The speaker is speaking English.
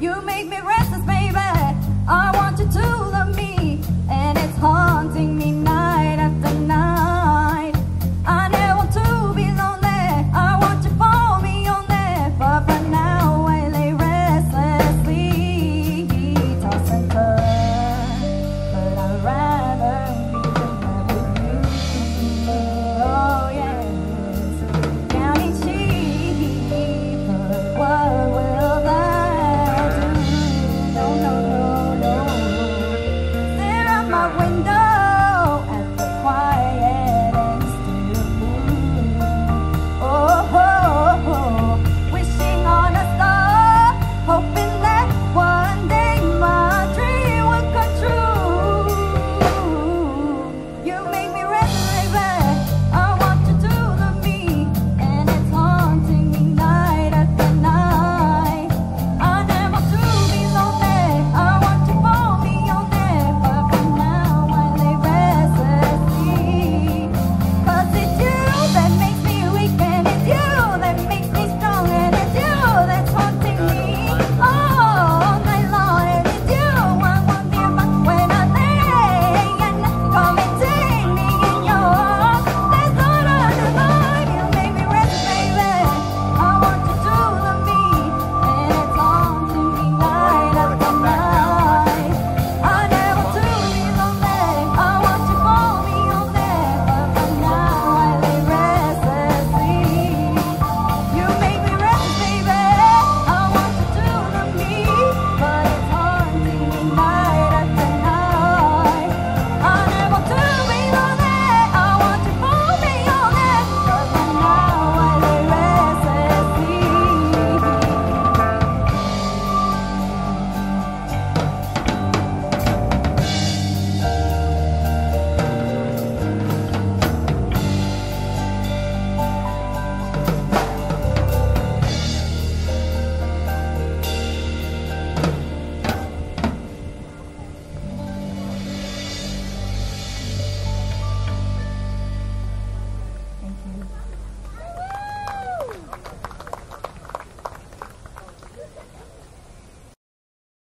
You make me restless, baby. I want you to.